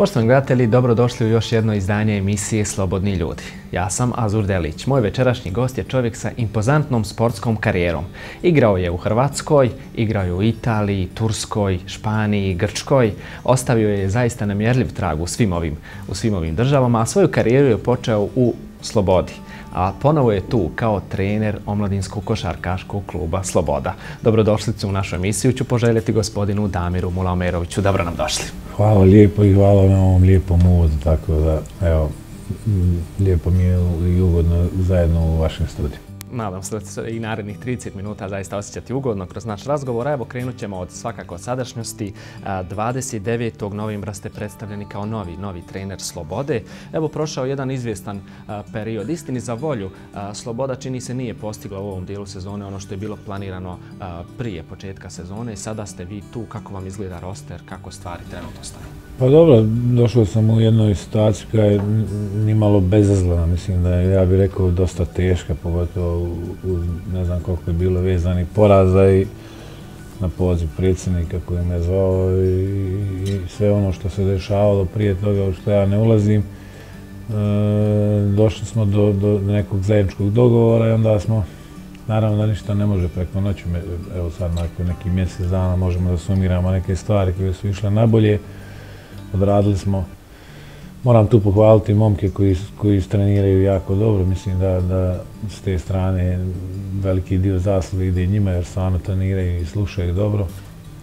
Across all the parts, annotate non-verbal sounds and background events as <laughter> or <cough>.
Poštovani gledatelji, dobrodošli u još jedno izdanje emisije Slobodni ljudi. Ja sam Azur Delić. Moj večerašnji gost je čovjek sa impozantnom sportskom karijerom. Igrao je u Hrvatskoj, igrao je u Italiji, Turskoj, Španiji, Grčkoj. Ostavio je zaista namjerljiv trag u svim ovim, u svim ovim državama, a svoju karijeru je počeo u Slobodi a ponovo je tu kao trener omladinskog košarkaškog kluba Sloboda. Dobrodošlicu u našu emisiju ću poželjeti gospodinu Damiru Mulaomeroviću. Dobro nam došli. Hvala lijepo i hvala na ovom lijepom uvodu, tako da, evo, lijepo mi je i ugodno zajedno u vašem studiju nadam se da će se i narednih 30 minuta zaista osjećati ugodno kroz naš razgovor. Evo, krenut ćemo od svakako sadašnjosti. 29. novembra ste predstavljeni kao novi, novi trener Slobode. Evo, prošao jedan izvjestan period. Istini za volju, Sloboda čini se nije postigla u ovom dijelu sezone ono što je bilo planirano prije početka sezone. Sada ste vi tu. Kako vam izgleda roster? Kako stvari trenutno staju? Pa dobro, došao sam u jednoj situaciji koja je nimalo bezazlena, Mislim da je, ja bih rekao, dosta teška, pogotovo u, ne znam koliko je bilo vezani poraza i na poziv predsjednika koji me zvao i, i sve ono što se dešavalo prije toga u što ja ne ulazim. E, došli smo do, do nekog zajedničkog dogovora i onda smo, naravno da ništa ne može preko noći, evo sad nakon neki mjesec dana možemo da sumiramo neke stvari koje su išle najbolje. Odradili smo Moram tu pohvaliti momke koji, koji treniraju jako dobro. Mislim da, da s te strane veliki dio zasluga ide njima jer stvarno treniraju i slušaju dobro.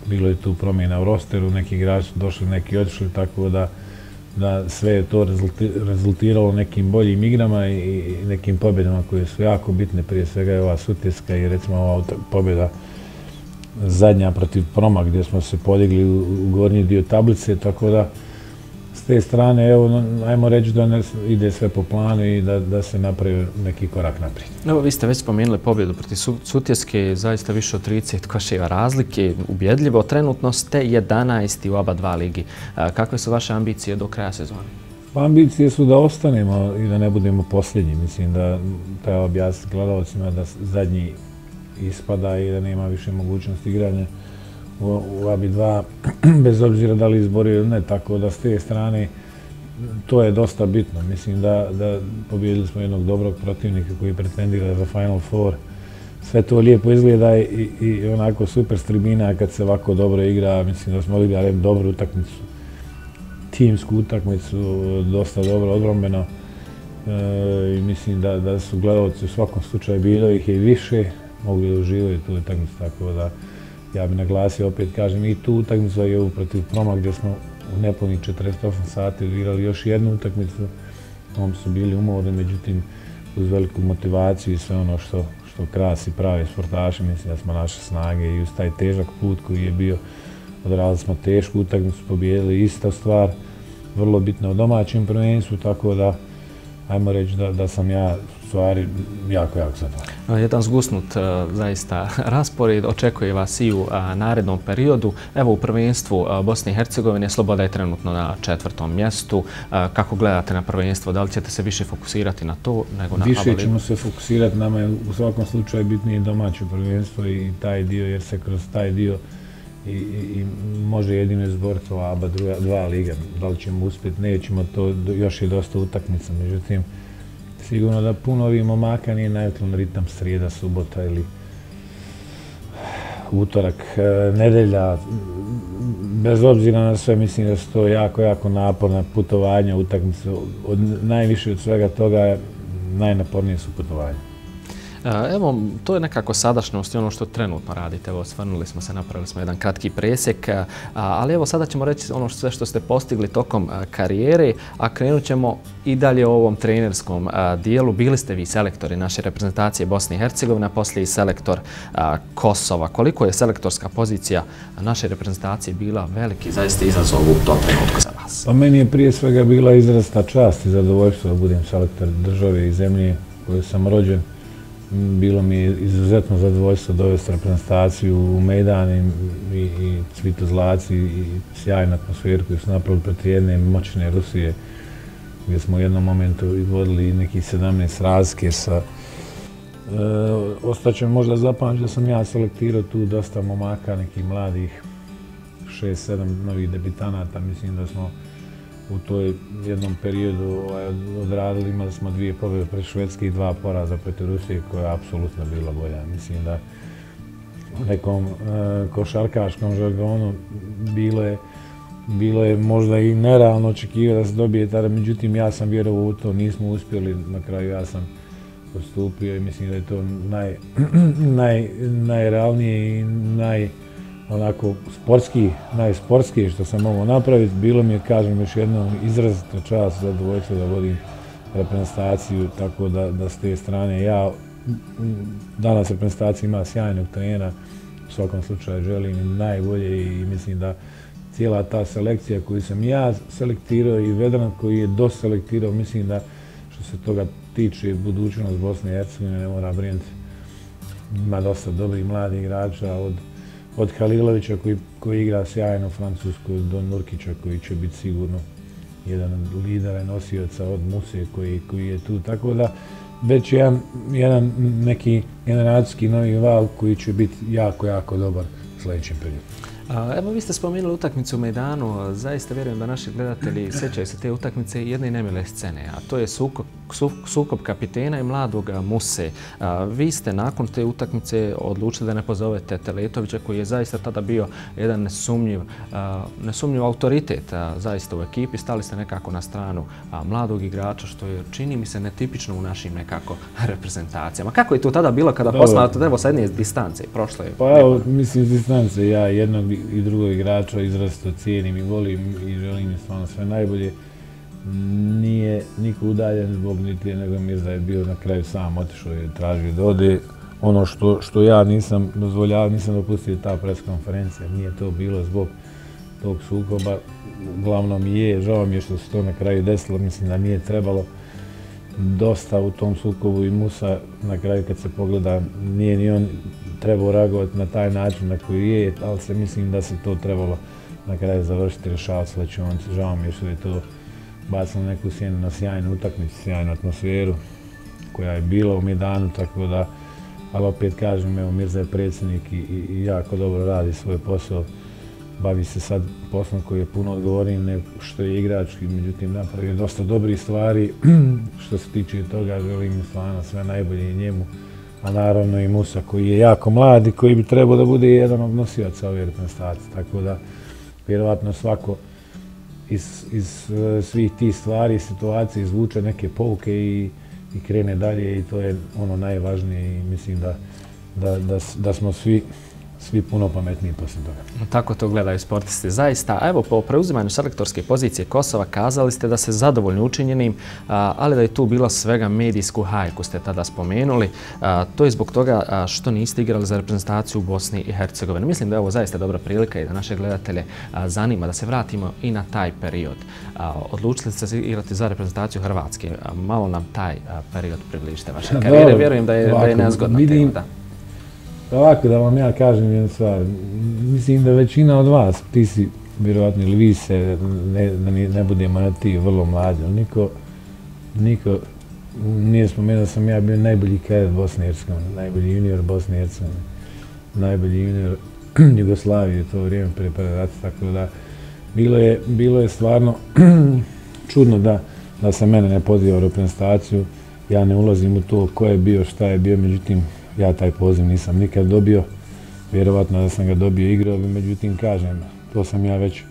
Bilo je tu promjena u rosteru, neki igrači došli, neki otišli, tako da, da sve je to rezultiralo nekim boljim igrama i, i nekim pobjedama koje su jako bitne. Prije svega je ova Sutjeska i recimo ova pobjeda zadnja protiv Proma gdje smo se podigli u, u gornji dio tablice, tako da s te strane, evo, ajmo reći da ne ide sve po planu i da, da se napravi neki korak naprijed. Evo, vi ste već spomenuli pobjedu proti Sutjeske, zaista više od 30 koševa razlike, ubjedljivo. Trenutno ste 11. u oba dva ligi. Kakve su vaše ambicije do kraja sezone? Pa ambicije su da ostanemo i da ne budemo posljednji. Mislim da treba objasniti gledalcima da zadnji ispada i da nema više mogućnosti igranja u, u ABI 2, <clears throat> bez obzira da li izborio ili ne, tako da s te strane to je dosta bitno. Mislim da, da pobjedili smo jednog dobrog protivnika koji pretendira za Final Four. Sve to lijepo izgleda i, i onako super stribina kad se ovako dobro igra. Mislim da smo odigrali dobru utakmicu, timsku utakmicu, dosta dobro odrombeno. E, I mislim da, da su gledalci u svakom slučaju bilo ih i više, mogli da uživaju tu utakmicu, tako da ja bih naglasio, opet kažem, i tu utakmicu je ovu protiv Proma gdje smo u nepolnih 48 sati odigrali još jednu utakmicu. Oni su bili umorni, međutim, uz veliku motivaciju i sve ono što, što krasi pravi sportaši, mislim da smo naše snage i uz taj težak put koji je bio, odradili smo tešku utakmicu, pobijedili ista stvar, vrlo bitna u domaćem prvenstvu, tako da ajmo reći da, da sam ja stvari jako, jako zadovoljno. Jedan zgusnut e, zaista <laughs> raspored očekuje vas i u narednom periodu. Evo u prvenstvu e, Bosne i Hercegovine Sloboda je trenutno na četvrtom mjestu. E, kako gledate na prvenstvo? Da li ćete se više fokusirati na to nego na Više ćemo se fokusirati. Nama je u svakom slučaju bitnije domaće prvenstvo i taj dio, jer se kroz taj dio i, i, i može jedino izboriti ova ABA druga, dva liga. Da li ćemo uspjeti, nećemo to, još je dosta utakmica. Međutim, sigurno da puno ovih momaka nije najutlan ritam srijeda, subota ili utorak, e, nedelja. Bez obzira na sve, mislim da su to jako, jako naporna putovanja, utakmice. Od, najviše od svega toga najnapornije su putovanja. Evo, to je nekako sadašnjost i ono što trenutno radite. Evo, svrnuli smo se, napravili smo jedan kratki presjek. Ali evo, sada ćemo reći ono sve što ste postigli tokom karijere, a krenut ćemo i dalje u ovom trenerskom dijelu. Bili ste vi selektori naše reprezentacije Bosne i Hercegovine, a poslije i selektor Kosova. Koliko je selektorska pozicija naše reprezentacije bila veliki zaista izazov u tom trenutku za vas? Pa meni je prije svega bila izrasta čast i zadovoljstvo da budem selektor države i zemlje koje sam rođen bilo mi je izuzetno zadovoljstvo dovesti reprezentaciju u Mejdan i, i, i Cvito Zlaci i sjajnu atmosferu koju su napravili proti jedne moćne Rusije gdje smo u jednom momentu vodili neki 17 razke sa e, Ostaće možda zapamći da sam ja selektirao tu dosta momaka, nekih mladih, 6-7 novih debitanata. Mislim da smo u toj jednom periodu ovaj, odradili. Imali smo dvije pobjede pred Švedske i dva poraza pred Rusije koja je apsolutno bila bolja. Mislim da u nekom e, košarkaškom žargonu bilo je bilo je možda i nerealno očekivati da se dobije tada, međutim ja sam vjerovao u to, nismo uspjeli, na kraju ja sam postupio i mislim da je to naj, <clears throat> naj, najrealnije i naj, onako sportski, najsportski što sam mogao napraviti. Bilo mi je, kažem, još jednom, izrazito čas za dvojstvo da vodim reprezentaciju, tako da, da s te strane ja danas reprezentacija ima sjajnog trenera, u svakom slučaju želim najbolje i mislim da cijela ta selekcija koju sam ja selektirao i Vedran koji je doselektirao, mislim da što se toga tiče budućnost Bosne i Hercegovine ne mora brinuti. Ima dosta dobrih mladih igrača od od Halilovića koji, koji igra sjajno u Francusku do Nurkića koji će biti sigurno jedan od lidera nosioca od Muse koji, koji je tu. Tako da već jedan, jedan neki generacijski novi val koji će biti jako, jako dobar u sljedećem periodu. Evo, vi ste spomenuli utakmicu u Mejdanu. Zaista vjerujem da naši gledatelji sećaju se te utakmice jedne nemile scene, a to je sukob, sukob kapitena i mladog Muse. Vi ste nakon te utakmice odlučili da ne pozovete Teletovića, koji je zaista tada bio jedan nesumnjiv, nesumnjiv autoritet zaista u ekipi. Stali ste nekako na stranu mladog igrača, što je, čini mi se, netipično u našim nekako reprezentacijama. Kako je to tada bilo kada posmate, evo sa jedne distance, prošle? Pa evo, mislim, distance, ja jednog i drugog igrača izrasto cijenim i volim i želim im stvarno sve najbolje. Nije niko udaljen zbog niti nego Mirza je bio na kraju sam otišao i tražio da ode. Ono što, što ja nisam dozvoljavao, nisam dopustio ta preskonferencija, nije to bilo zbog tog sukoba. Uglavnom je, žao mi je što se to na kraju desilo, mislim da nije trebalo dosta u tom sukobu i Musa na kraju kad se pogleda nije ni on trebao reagovati na taj način na koji je, ali se mislim da se to trebalo na kraju završiti, rešavati slećonci. Žao mi je što je to bacilo neku sjenu na sjajnu utakmicu, sjajnu atmosferu koja je bila u Medanu, tako da, ali opet kažem, evo, Mirza je predsjednik i, i jako dobro radi svoj posao. Bavi se sad poslom koji je puno odgovorniji nego što je igrački, međutim napravio dosta dobrih stvari. <clears throat> što se tiče toga, želim stvarno sve najbolje i njemu a naravno i Musa koji je jako mlad i koji bi trebao da bude jedan od nosivaca ove reprezentacije. Tako da, vjerovatno svako iz, iz e, svih tih stvari i situacije izvuče neke pouke i, i krene dalje i to je ono najvažnije i mislim da, da, da, da smo svi svi puno pametniji poslije toga. Tako to gledaju sportisti. Zaista, evo, po preuzimanju selektorske pozicije Kosova kazali ste da se zadovoljni učinjenim, ali da je tu bila svega medijsku hajku, ste tada spomenuli. To je zbog toga što niste igrali za reprezentaciju u Bosni i Hercegovini. Mislim da je ovo zaista dobra prilika i da naše gledatelje zanima da se vratimo i na taj period. Odlučili ste se igrati za reprezentaciju Hrvatske. Malo nam taj period približite vaše karijere. Vjerujem da je, da je nezgodna tema. Ovako da vam ja kažem jednu stvar, mislim da većina od vas, ti si vjerovatno ili vi se, ne, ne, ne budemo na ti vrlo mlađi, ali niko, niko nije spomenuo da sam ja bio najbolji kadet Bosne i Hercegovine, najbolji junior Bosne i Hercegovine, najbolji junior <clears throat> Jugoslavije to vrijeme pre prve tako da bilo je, bilo je stvarno <clears throat> čudno da, da se mene ne poziva u reprezentaciju, ja ne ulazim u to ko je bio, šta je bio, međutim ja taj poziv nisam nikad dobio. Vjerovatno da sam ga dobio igrao, međutim kažem, to sam ja već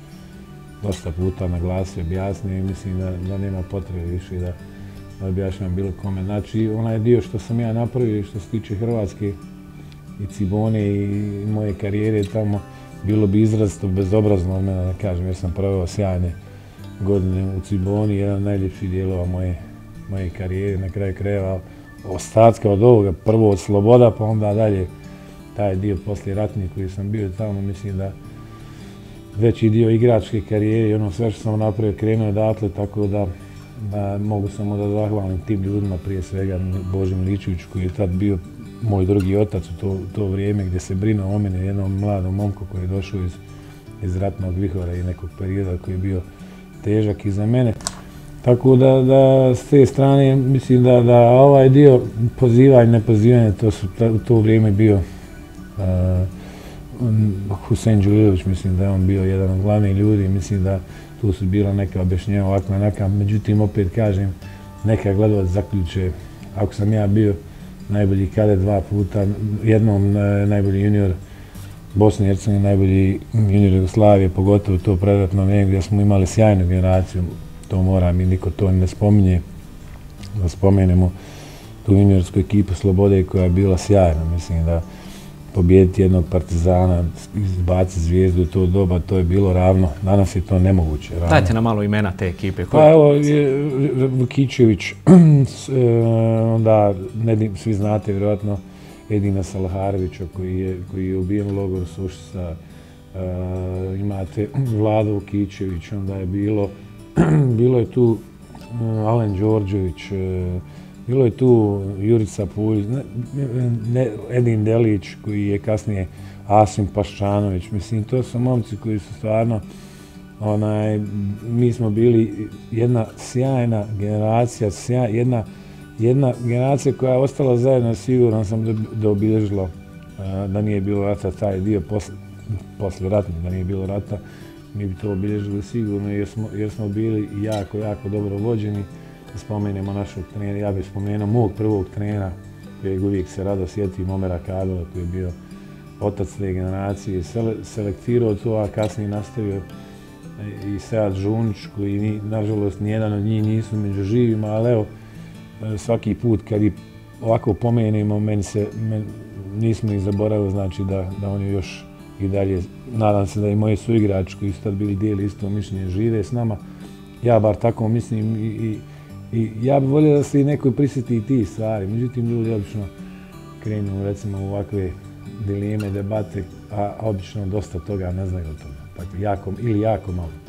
dosta puta naglasio, objasnio i mislim da, da nema potrebe više da, da objašnjam bilo kome. Znači, onaj dio što sam ja napravio što se tiče Hrvatske i Cibone i moje karijere tamo, bilo bi izrazito bezobrazno od mene da kažem, jer sam proveo sjajne godine u Ciboni, jedan najljepši dijelova moje, moje karijere, na kraju krajeva, ostatke od ovoga, prvo od sloboda, pa onda dalje taj dio poslije ratnih koji sam bio tamo, mislim da veći dio igračke karijere i ono sve što sam napravio krenuo odatle, tako da, a, mogu samo da zahvalim tim ljudima, prije svega Božim Ličević koji je tad bio moj drugi otac u to, to vrijeme gdje se brinuo o mene, jednom mladom momku koji je došao iz, iz ratnog vihora i nekog perioda koji je bio težak i za mene. Tako da, da s te strane mislim da, da ovaj dio pozivanja i nepozivanja, to su u to vrijeme bio uh, Husein Đulijević, mislim da je on bio jedan od glavnih ljudi, mislim da tu su bila neka objašnjenja ovako neka, međutim opet kažem, neka gledovat zaključe, ako sam ja bio najbolji kade dva puta, jednom e, najbolji junior Bosne i Hercegovine, najbolji junior Jugoslavije, pogotovo to predratno vrijeme gdje smo imali sjajnu generaciju, to moram i niko to ne spominje, da spomenemo tu juniorsku ekipu Slobode koja je bila sjajna, mislim da pobijediti jednog partizana, izbaciti zvijezdu u to doba, to je bilo ravno. Danas je to nemoguće. Ravno. Dajte nam malo imena te ekipe. Koje... Pa evo, Vukićević, e, <clears throat> onda, ne, svi znate vjerojatno, Edina Salaharevića koji je, koji je ubijen u logoru Sušica. Uh, imate Vlado Vukićević, onda je bilo, <clears throat> bilo je tu uh, Alen Đorđević, uh, Bilo je tu Jurica Pulj, ne, ne, Edin Delić koji je kasnije Asim Paščanović. Mislim, to su momci koji su stvarno, onaj, mi smo bili jedna sjajna generacija, sjaj, jedna, jedna generacija koja je ostala zajedno, siguran sam da, da obilježilo eh, da nije bilo rata, taj dio posle, posle rata, da nije bilo rata, mi bi to obilježili sigurno jer smo, jer smo bili jako, jako dobro vođeni. Da spomenemo našog trenera, ja bih spomenuo mog prvog trenera, kojeg uvijek se rado sjeti, Momera Kadova, koji je bio otac te generacije, Sele, selektirao to, a kasnije nastavio e, i Sead Žunić, koji ni, nažalost nijedan od njih nisu među živima, ali evo, e, svaki put kad i ovako pomenemo, meni se, men, nismo ih zaboravili, znači da, da oni još i dalje, nadam se da i moji suigrači koji su tad bili dijeli isto mišljenje, žive s nama. Ja bar tako mislim i, i I ja bih volio da se i nekoj prisjeti i ti stvari. Međutim, ljudi obično krenu recimo u ovakve dileme, debate, a obično dosta toga ne znaju o tome. Dakle, jako, ili jako malo.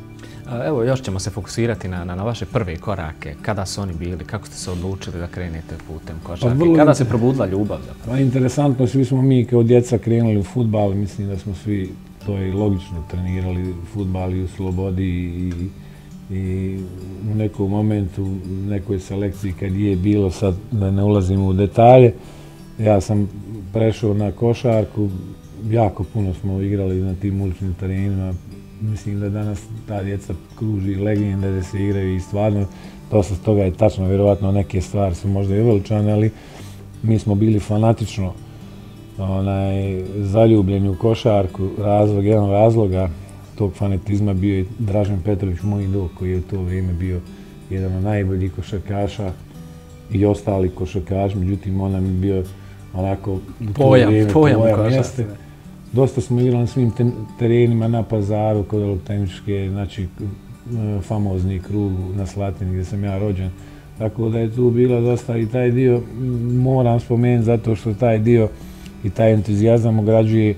Evo, još ćemo se fokusirati na, na, na vaše prve korake. Kada su oni bili? Kako ste se odlučili da krenete putem košarke? Pa, Kada se probudila ljubav? Zapravo? Pa, interesantno, svi smo mi kao djeca krenuli u futbal. Mislim da smo svi to i logično trenirali futbal i u slobodi i, i u nekom momentu, u nekoj selekciji kad je bilo, sad da ne ulazim u detalje, ja sam prešao na košarku, jako puno smo igrali na tim uličnim terenima, mislim da danas ta djeca kruži legende da se igraju i stvarno dosta toga je tačno, vjerovatno neke stvari su možda i veličane, ali mi smo bili fanatično onaj, zaljubljeni u košarku, razlog, jedan razloga, tog fanatizma bio je Dražen Petrović, moj idol, koji je u to vrijeme bio jedan od najboljih košarkaša i ostali košarkaši, međutim on nam je bio onako pojam, vrijeme, pojam, pojam mjeste. Dosta smo igrali na svim terenima na pazaru, kod Oloteničke, znači e, famozni krug na Slatini gdje sam ja rođen. Tako da je tu bilo dosta i taj dio moram spomenuti zato što taj dio i taj entuzijazam ograđuje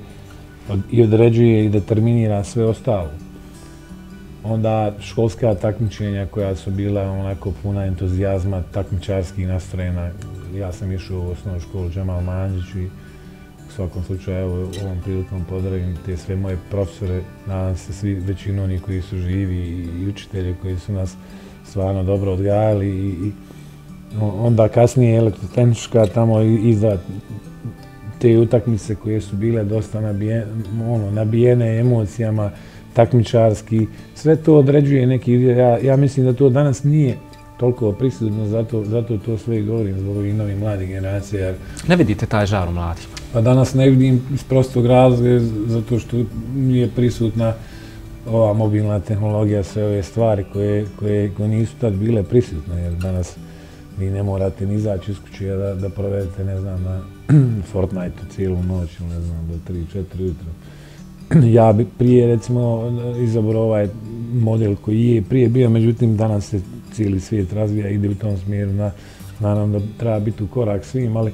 i određuje i determinira sve ostalo. Onda školska takmičenja koja su bila onako puna entuzijazma, takmičarskih nastrojena. Ja sam išao u osnovu školu Džemal Manđić i u svakom slučaju evo, ovom prilikom pozdravim te sve moje profesore, nadam se svi većinu oni koji su živi i, učitelji koji su nas stvarno dobro odgajali i, i onda kasnije elektrotehnička tamo iza te utakmice koje su bile dosta nabijene, ono, nabijene emocijama, takmičarski, sve to određuje neki, ja, ja mislim da to danas nije toliko prisutno, zato, zato to sve i govorim zbog ovih novih mladih generacija. Jer... Ne vidite taj žar u mladima? Pa danas ne vidim iz prostog razloga, zato što nije prisutna ova mobilna tehnologija, sve ove stvari koje, koje, koje nisu tad bile prisutne, jer danas vi ne morate ni izaći iz kuće da, da provedete, ne znam, na <clears throat> Fortnite cijelu noć, ne znam, do 3-4 jutra. <clears throat> ja bi prije, recimo, izabrao ovaj model koji je prije bio, međutim, danas se cijeli svijet razvija, ide u tom smjeru, na, naravno da treba biti u korak svim, ali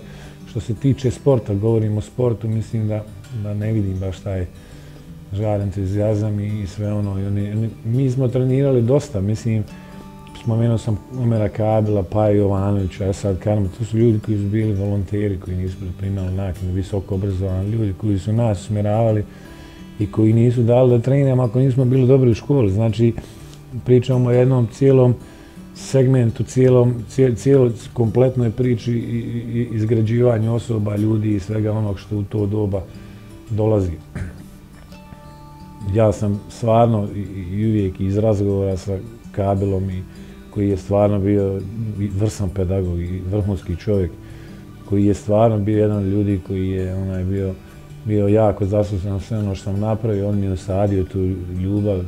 što se tiče sporta, govorimo o sportu, mislim da, da ne vidim baš taj žar, entuzijazam i, i sve ono. I oni, mi smo trenirali dosta, mislim, spomenuo sam Omera Kabila, pa i Jovanovića, sad Karma, to su ljudi koji su bili volonteri, koji nisu primali nakon visoko obrazovani ljudi koji su nas smjeravali i koji nisu dali da treniramo ako nismo bili dobri u školi. Znači, pričamo o jednom cijelom segmentu, cijelom, cijel, cijelo kompletnoj priči i, i izgrađivanju osoba, ljudi i svega onog što u to doba dolazi. ja sam stvarno i uvijek iz razgovora sa Kabelom i koji je stvarno bio vrsan pedagog i vrhunski čovjek, koji je stvarno bio jedan od ljudi koji je onaj bio bio jako zaslužen sve ono što sam napravio, on mi je usadio tu ljubav, e,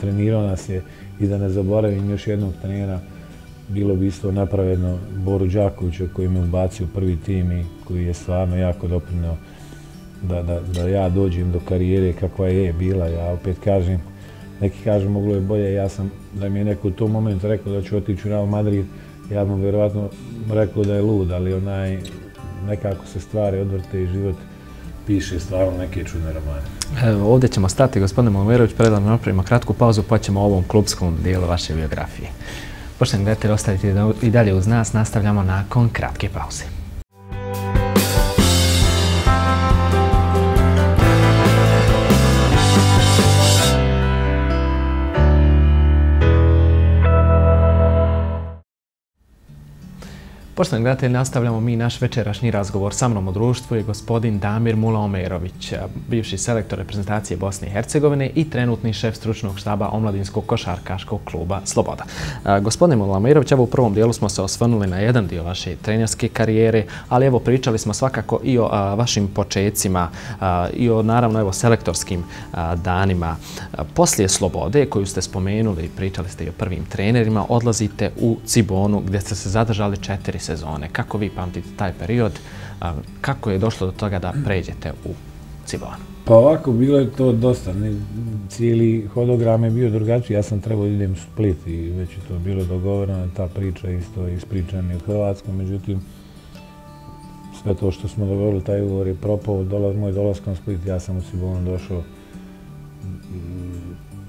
trenirao nas je i da ne zaboravim još jednog trenera, bilo bi isto napravedno Boru Đakovića koji me ubacio u prvi tim i koji je stvarno jako doprinao da, da, da ja dođem do karijere kakva je bila. Ja opet kažem, neki kažu moglo je bolje, ja sam, da mi je neko u tom momentu rekao da ću otići u Real Madrid, ja bih vjerovatno rekao da je lud, ali onaj, nekako se stvari odvrte i život piše stvarno neke čudne romane. Evo, ovdje ćemo stati, gospodine Momirović, predam napravimo kratku pauzu, pa ćemo ovom klubskom dijelu vaše biografije. Poštovni gledatelji, ostavite i dalje uz nas, nastavljamo nakon kratke pauze. Poštovani gledatelji, nastavljamo mi naš večerašnji razgovor. Sa mnom u društvu je gospodin Damir Mulaomerović, bivši selektor reprezentacije Bosne i Hercegovine i trenutni šef stručnog štaba Omladinskog košarkaškog kluba Sloboda. Gospodin Mulaomerović, evo u prvom dijelu smo se osvrnuli na jedan dio vaše trenerske karijere, ali evo pričali smo svakako i o vašim počecima i o naravno evo selektorskim danima. Poslije Slobode, koju ste spomenuli, pričali ste i o prvim trenerima, odlazite u Cibonu gdje ste se zadržali četiri sezone. Kako vi pamtite taj period? Kako je došlo do toga da pređete u Cibonu? Pa ovako, bilo je to dosta. Cijeli hodogram je bio drugačiji. Ja sam trebao idem u Split i već je to bilo dogovoreno. Ta priča isto je ispričana u Hrvatskom. Međutim, sve to što smo dogovorili, taj ugovor je propao. Dolaz, moj dolazkom u Split, ja sam u Cibonu došao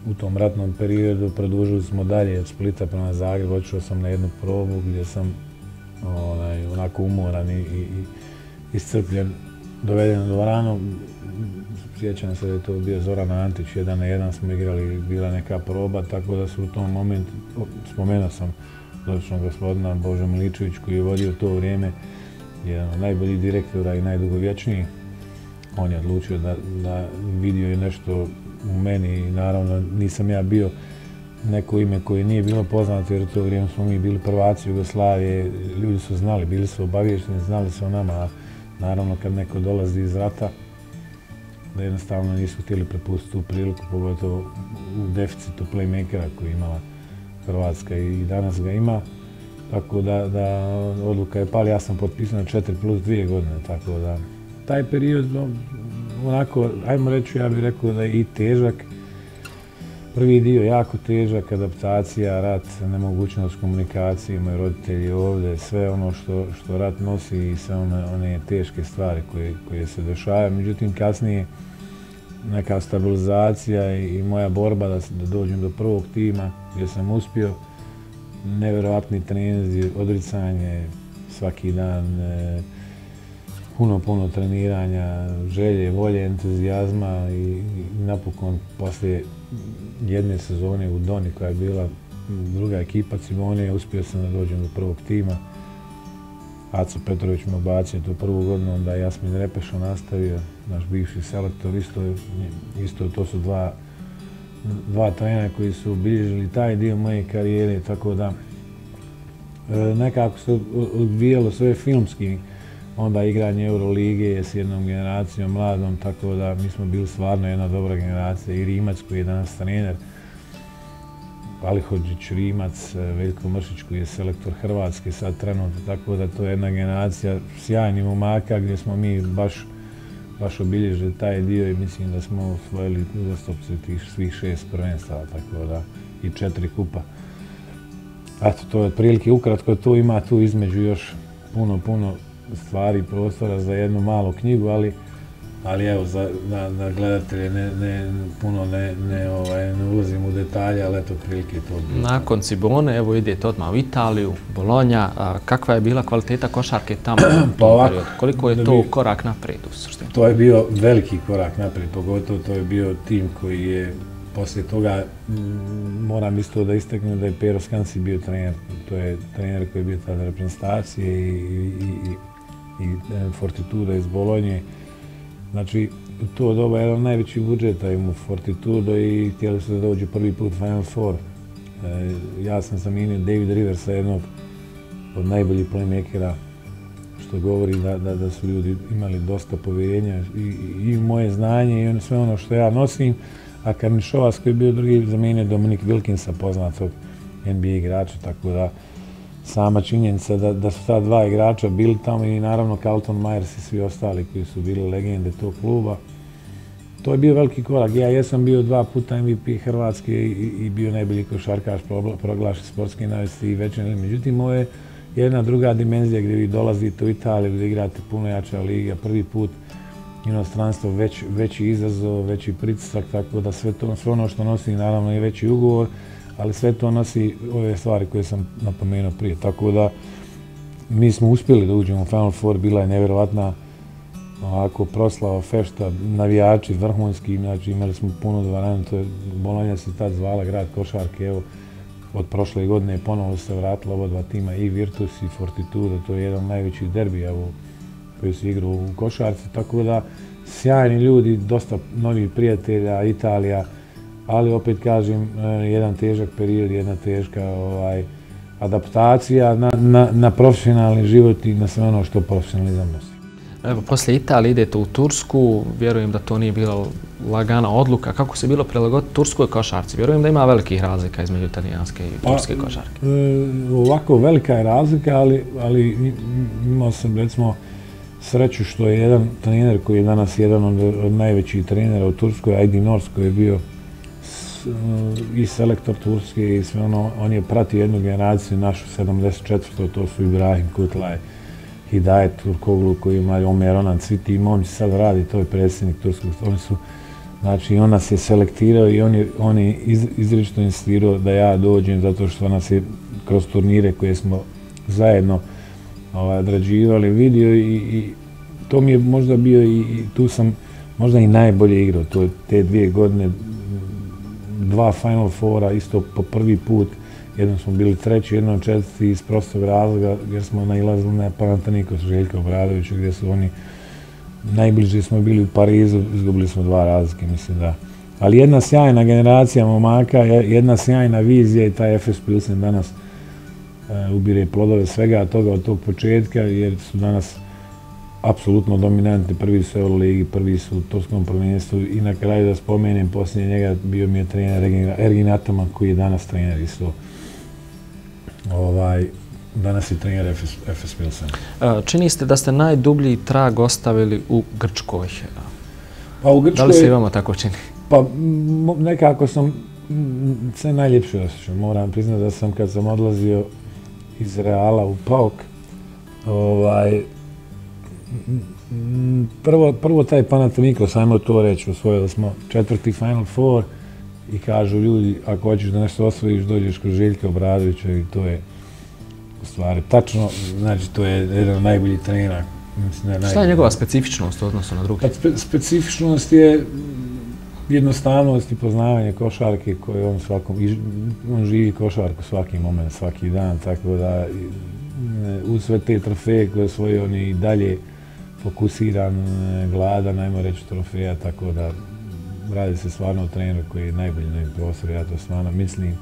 u tom ratnom periodu. Produžili smo dalje od Splita prema Zagrebu. Očeo sam na jednu probu gdje sam onaj, onako umoran i, i, i iscrpljen, doveden do rano. Sjećam se da je to bio Zoran Antić, jedan na jedan smo igrali, bila neka proba, tako da su u tom momentu, spomenuo sam dotičnog gospodina Božo Miličević koji je vodio to vrijeme, jedan od najboljih direktora i najdugovječniji. On je odlučio da, da vidio je nešto u meni i naravno nisam ja bio neko ime koje nije bilo poznato jer u to vrijeme smo mi bili prvaci Jugoslavije, ljudi su znali, bili su obavješteni, znali su o nama, naravno kad neko dolazi iz rata, da jednostavno nisu htjeli prepustiti tu priliku, pogotovo u deficitu playmakera koji imala Hrvatska i danas ga ima. Tako da, da odluka je pali, ja sam potpisan na 4 plus 2 godine, tako da taj period, onako, ajmo reći, ja bih rekao da je i težak, Prvi dio jako težak, adaptacija, rat, nemogućnost komunikacije, moji roditelji ovdje, sve ono što, što rat nosi i sve one, one teške stvari koje, koje se dešavaju. Međutim, kasnije neka stabilizacija i, moja borba da, da dođem do prvog tima gdje sam uspio, nevjerovatni treninzi, odricanje svaki dan, e, puno, puno treniranja, želje, volje, entuzijazma i, i napokon poslije jedne sezone u Doni koja je bila druga ekipa Cimone, uspio sam da dođem do prvog tima. Aco Petrović me obacio tu prvu godinu, onda Jasmin Repešo nastavio, naš bivši selektor, isto, isto to su dva, dva trenera koji su obilježili taj dio moje karijere, tako da e, nekako se odvijalo sve filmski, onda igranje Euroligije s jednom generacijom mladom, tako da mi smo bili stvarno jedna dobra generacija. I Rimac koji je danas trener, Alihođić Rimac, e, Veljko Mršić koji je selektor Hrvatske sad trenutno, tako da to je jedna generacija sjajnih momaka gdje smo mi baš baš obilježili taj dio i mislim da smo osvojili uzastopce tih svih šest prvenstava, tako da i četiri kupa. Eto, to je otprilike ukratko, tu ima tu između još puno, puno stvari prostora za jednu malu knjigu, ali ali evo za na, na gledatelje ne, ne puno ne ne ovaj ne ulazim u detalje, ali eto prilike to bilo. Nakon Cibone evo idete odmah u Italiju, Bolonja, a kakva je bila kvaliteta košarke tamo <clears throat> pa ovako, Koliko je to bi, korak naprijed u suštini? To je bio veliki korak naprijed, pogotovo to je bio tim koji je poslije toga moram isto da istaknem da je Pero Scansi bio trener. To je trener koji je bio tada reprezentacije i, i, i i e, Fortituda iz Bolonje. Znači, to doba jedan najveći budžeta imao Fortitudo i htjeli su da dođu prvi put Final Four. E, ja sam zamijenio David Riversa, jednog od najboljih playmakera, što govori da, da, da su ljudi imali dosta povjerenja i, i moje znanje i sve ono što ja nosim. A Karnišovac koji je bio drugi zamijenio Dominik Wilkinsa, poznatog NBA igrača, tako da sama činjenica da, da su ta dva igrača bili tamo i naravno Carlton Myers i svi ostali koji su bili legende tog kluba. To je bio veliki korak. Ja jesam bio dva puta MVP Hrvatske i, i bio najbolji košarkaš proglašen sportski navesti i većin. Međutim, ovo je jedna druga dimenzija gdje vi dolazite u Italiju, gdje igrate puno jača liga, prvi put inostranstvo, već, veći izazov, veći pritisak, tako da sve, to, sve ono što nosi naravno je veći ugovor, ali sve to nosi ove stvari koje sam napomenuo prije. Tako da mi smo uspjeli da uđemo u Final Four, bila je nevjerovatna ovako proslava, fešta, navijači, vrhunski, znači imali smo puno dvorana, to je Bolonja se tad zvala grad košarke, evo, od prošle godine ponovo se vratila ova dva tima i Virtus i Fortitudo, to je jedan najveći derbi evo, koji se igrao u košarci, tako da sjajni ljudi, dosta novih prijatelja, Italija, ali opet kažem, e, jedan težak period, jedna teška ovaj, adaptacija na, na, na profesionalni život i na sve ono što profesionalizam nosi. Evo, poslije Italije idete u Tursku, vjerujem da to nije bila lagana odluka. Kako se bilo prilagoditi Turskoj košarci? Vjerujem da ima velikih razlika između italijanske i pa, turske košarke. E, ovako, velika je razlika, ali, ali imao sam, recimo, sreću što je jedan trener koji je danas jedan od, od najvećih trenera u Turskoj, Aydin Nors, koji je bio i selektor Turske i sve ono, on je pratio jednu generaciju, našu 74. to su Ibrahim Kutlaj, Hidajet Turkoglu koji ima Omeronan, svi ti momci sad radi, to je predsjednik Turskog, oni su, znači on nas je selektirao i on je, on je iz, izrično insistirao da ja dođem zato što nas je kroz turnire koje smo zajedno ovaj, odrađivali vidio i, i to mi je možda bio i, i tu sam možda i najbolje igrao, to te dvije godine dva Final Fora isto po prvi put. Jednom smo bili treći, jednom četvrti iz prostog razloga jer smo nailazili na Panatanikos Željka Obradovića gdje su oni najbliži smo bili u Parizu, izgubili smo dva razlike, mislim da. Ali jedna sjajna generacija momaka, jedna sjajna vizija i taj FS Pilsen danas e, ubire plodove svega toga od tog početka jer su danas apsolutno dominantni, prvi su u ligi, prvi su u Turskom prvenstvu i na kraju da spomenem, poslije njega bio mi je trener Ergin Ataman koji je danas trener isto. Ovaj, danas je trener FS, FS Pilsen. Čini ste da ste najdublji trag ostavili u Grčkoj. Pa u Grčkoj... Da li se imamo tako čini? Pa nekako sam sve najljepše osjećao. Moram priznati da sam kad sam odlazio iz Reala u Pauk, ovaj, prvo, prvo taj Panathinaikos, ajmo to reći, osvojili smo četvrti Final Four i kažu ljudi, ako hoćeš da nešto osvojiš, dođeš kod Željka Obradovića i to je u stvari tačno, znači to je jedan najbolji trener. Mislim, najbolji. Šta je njegova specifičnost odnosno na drugi? Pa spe, specifičnost je jednostavnost i poznavanje košarke koje on svakom, on živi košarku svaki moment, svaki dan, tako da uz sve te trofeje koje svoje on i dalje fokusiran, gladan, ajmo reći trofeja, tako da radi se stvarno o treneru koji je najbolji na prostoru, ja to stvarno mislim.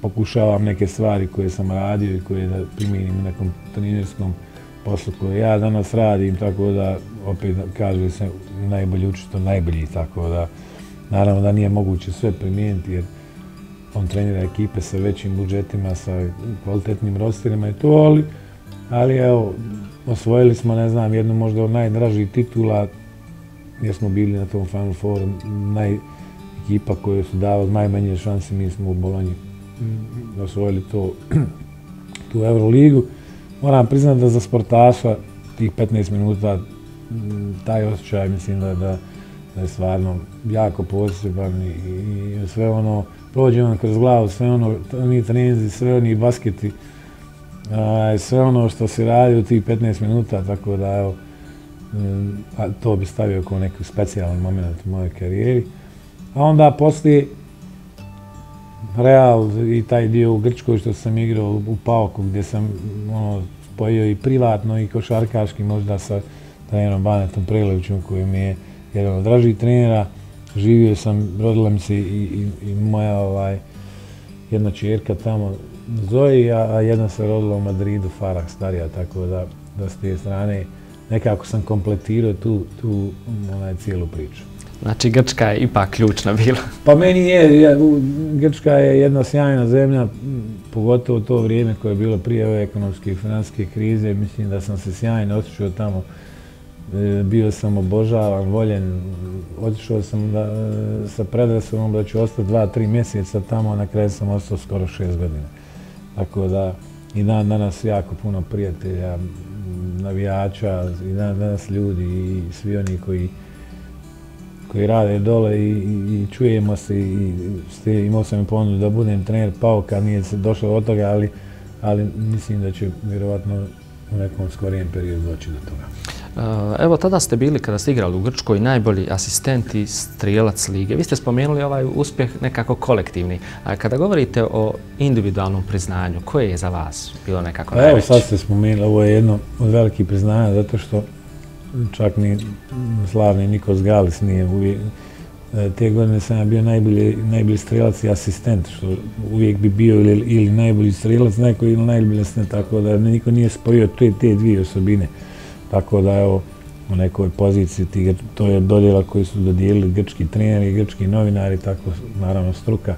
Pokušavam neke stvari koje sam radio i koje da primijenim u nekom trenerskom poslu koje ja danas radim, tako da opet kaže se najbolji učito, najbolji, tako da naravno da nije moguće sve primijeniti jer on trenira ekipe sa većim budžetima, sa kvalitetnim rosterima i to, ali, ali evo, osvojili smo, ne znam, jednu možda od najdražih titula, jer smo bili na tom Final Four, naj, ekipa koja su dala najmanje šanse, mi smo u Bolonji osvojili to, <clears throat> tu Euroligu. Moram priznati da za sportaša tih 15 minuta taj osjećaj, mislim da, da, da je stvarno jako poseban i, i, sve ono, prođe on kroz glavu, sve ono, oni treninzi, sve oni basketi, a, sve ono što se radi u tih 15 minuta, tako da evo, eh, a to bi stavio kao neki specijalan moment u mojoj karijeri. A onda poslije Real i taj dio u Grčkoj što sam igrao u Pauku gdje sam ono, spojio i privatno i košarkaški možda sa trenerom Banetom Prelevićom koji mi je jedan od dražih trenera. Živio sam, rodila mi se i, i, i moja ovaj, jedna čerka tamo Zoe, a, jedna se rodila u Madridu, Farah starija, tako da, da s te strane nekako sam kompletirao tu, tu onaj, cijelu priču. Znači, Grčka je ipak ključna bila. Pa meni je, ja, Grčka je jedna sjajna zemlja, pogotovo to vrijeme koje je bilo prije ove ekonomske i finanske krize. Mislim da sam se sjajno otišao tamo. E, bio sam obožavan, voljen. Otišao sam da, sa predrasom da ću ostati dva, tri mjeseca tamo, na kraju sam ostao skoro šest godina. Tako da i dan danas jako puno prijatelja, navijača, i dan danas ljudi i svi oni koji koji rade dole i, i, i čujemo se i ste, imao sam i ponudu da budem trener Pauka, nije se došlo od toga, ali, ali mislim da će vjerovatno u nekom skorijem periodu doći do toga. Uh, evo, tada ste bili, kada ste igrali u Grčkoj, najbolji asistent i strijelac lige. Vi ste spomenuli ovaj uspjeh nekako kolektivni. A kada govorite o individualnom priznanju, koje je za vas bilo nekako najveće? Evo, sad ste spomenuli, ovo je jedno od velikih priznanja, zato što čak ni slavni Nikos Galis nije uvijek. E, te godine sam ja bio najbolji, najbolji strelac i asistent, što uvijek bi bio ili, ili najbolji strelac, neko ili najbolji asistent, tako da niko nije spojio te, te dvije osobine. Tako da, evo, u nekoj poziciji, ti, to je dodjela koju su dodijelili grčki treneri, grčki novinari, tako, naravno, struka.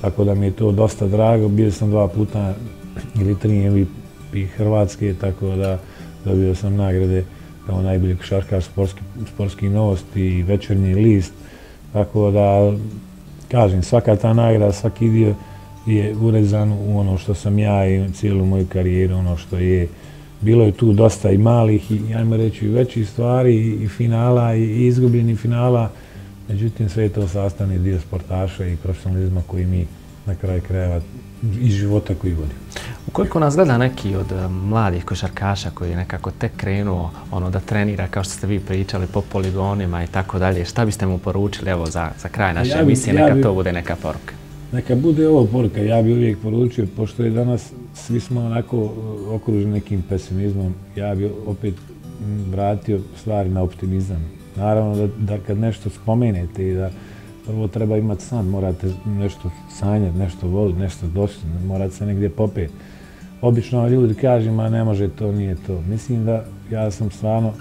Tako da mi je to dosta drago. Bio sam dva puta ili tri MVP Hrvatske, tako da dobio sam nagrade kao najbolji košarkar sportski, sportski novosti i večernji list. Tako da, kažem, svaka ta nagrada, svaki dio je urezan u ono što sam ja i cijelu moju karijeru, ono što je. Bilo je tu dosta i malih i, ajmo reći, većih stvari i finala i izgubljenih finala. Međutim, sve je to sastavni dio sportaša i profesionalizma koji mi na kraju krajeva iz života koji vodi. Ukoliko nas gleda neki od eh, mladih košarkaša koji je nekako tek krenuo ono da trenira, kao što ste vi pričali, po poligonima i tako dalje, šta biste mu poručili evo, za, za kraj naše ja bi, emisije, neka ja bi, to bude neka poruka? Neka bude ovo poruka, ja bih uvijek poručio, pošto je danas svi smo onako uh, okruženi nekim pesimizmom, ja bih opet mm, vratio stvari na optimizam. Naravno da, da kad nešto spomenete i da prvo treba imati san, morate nešto sanjati, nešto voliti, nešto doći, morate se negdje popeti. Obično ljudi kažu, ma ne može to, nije to. Mislim da ja sam stvarno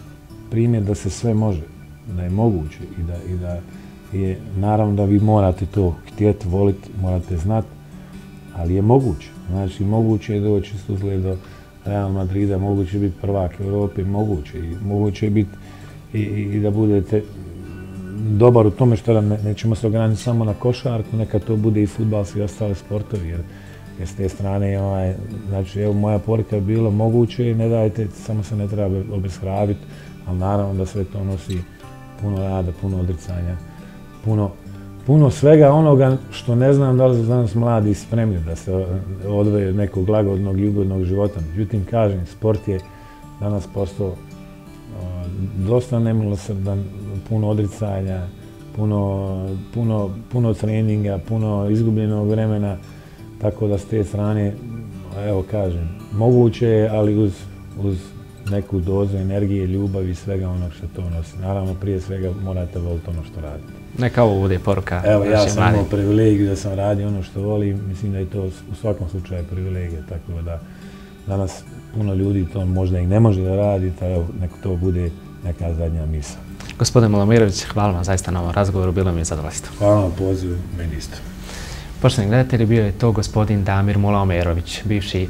primjer da se sve može, da je moguće i da, i da je, naravno da vi morate to htjeti, voliti, morate znati, ali je moguće. Znači, moguće je doći suzle do Real Madrida, moguće je biti prvak Evrope, moguće. I moguće je biti i, i, i da budete dobar u tome što ne, nećemo se ograničiti samo na košarku, neka to bude i futbal i ostale sportovi, jer, jer s te strane, ovaj, znači, evo, moja porika je bila moguće, ne dajte, samo se ne treba obeshrabiti, ali naravno da sve to nosi puno rada, puno odricanja, puno, puno svega onoga što ne znam da li su danas mladi spremni da se eh, odvoje od nekog lagodnog i ugodnog života. Međutim, kažem, sport je danas postao eh, dosta nemilosrdan, puno odricanja, puno, puno, puno treninga, puno izgubljenog vremena, tako da s te strane, evo kažem, moguće je, ali uz, uz neku dozu energije, ljubavi i svega onog što to nosi. Naravno, prije svega morate voliti ono što radite. Neka ovo bude poruka. Evo, ja sam imao privilegiju da sam radio ono što volim, mislim da je to u svakom slučaju privilegija, tako da danas puno ljudi to možda i ne može da radi, tako evo, neko to bude neka zadnja misa. Gospodin Malomirović, hvala vam zaista na ovom razgovoru, bilo mi je zadovoljstvo. Hvala vam pozivu, meni isto. Poštovni gledatelji, bio je to gospodin Damir Mulaomerović, bivši e,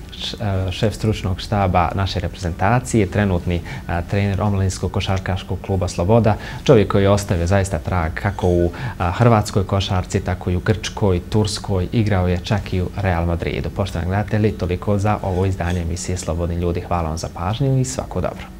šef stručnog štaba naše reprezentacije, trenutni e, trener omladinskog košarkaškog kluba Sloboda, čovjek koji je ostavio zaista trag kako u e, hrvatskoj košarci, tako i u Grčkoj, Turskoj, igrao je čak i u Real Madridu. Poštovni gledatelji, toliko za ovo izdanje emisije Slobodni ljudi. Hvala vam za pažnju i svako dobro.